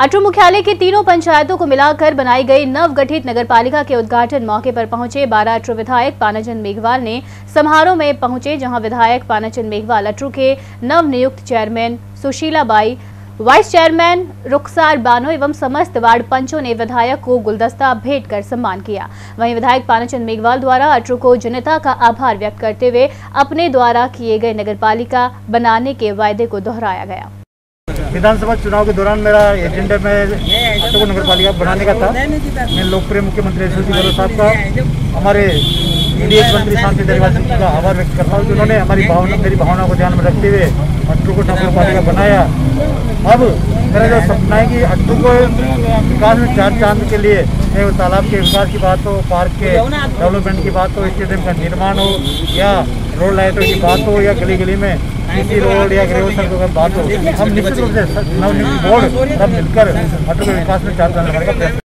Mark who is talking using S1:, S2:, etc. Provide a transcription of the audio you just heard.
S1: अटरू मुख्यालय की तीनों पंचायतों को मिलाकर बनाई गई नव गठित नगर पालिका के उद्घाटन मौके पर पहुँचे बारह अटरू विधायक पानाचंद मेघवाल ने समारोह में पहुँचे, जहाँ विधायक पानाचंद मेघवाल अटरू के नव नियुक्त chairman Sushila Bai vice chairman Rukhsar Bano एवं समस्त वार्ड पंचों ने विधायक को गुलदस्ता भेंट कर सम्मान किया। वहीं विधायक पानाचंद मेघवाल द्वारा अटरू को जनता का आभार व्यक्त करते हुए अपने द्वारा किए गए नगरपालिका बनाने के वायदे को दोहराया गया।
S2: विधानसभा चुनाव के दौरान मेरा एजेंडा में अटको नगर पालिका बनाने का था। मैं लोकप्रिय मुख्यमंत्री यशवंत गहलोत साहब का, हमारे मंत्री शांति दरबार सिंह का आभार व्यक्त करता हूँ कि उन्होंने हमारी भावना, मेरी भावना को ध्यान में रखते हुए अट्टू को नगर पालिका बनाया। अब मेरा जो सपना है कि अट्टू को विकास में चार चाँद के लिए चाहे वो तालाब के विकास की बात हो, पार्क के डेवलपमेंट की बात हो, स्टेडियम का निर्माण हो, या रोड लाइटों की बात हो या गली गली में किसी रोड या ग्रेव सड़कों की बात हो, हम निश्चित रूप से बोर्ड सब मिलकर हटो के विकास में चार चाँद का प्रयास